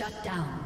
Shut down.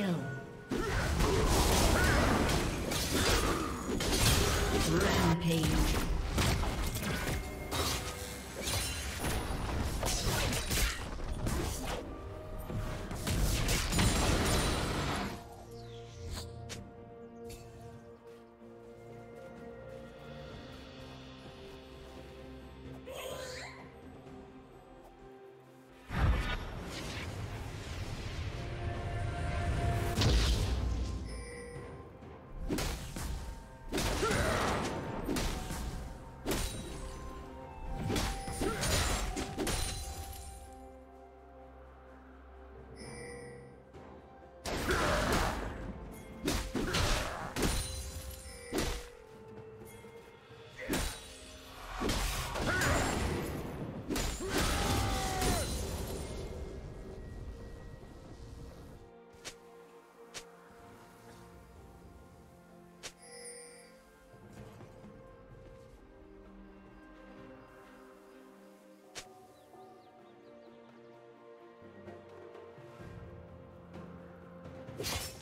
Shut down. Blue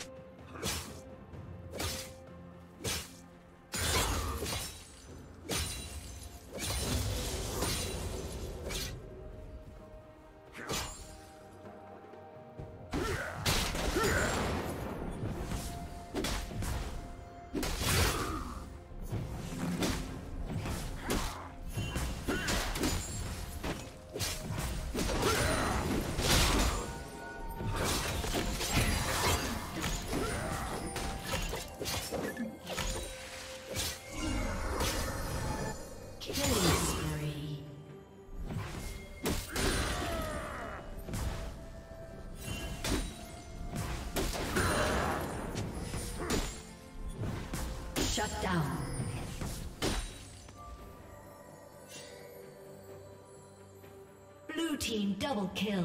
team double kill.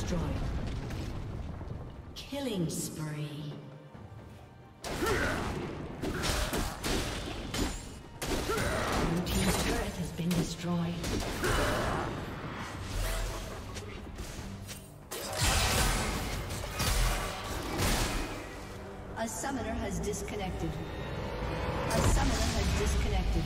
Destroyed. Killing spree. Blue Team's turret has been destroyed. A summoner has disconnected. A summoner has disconnected.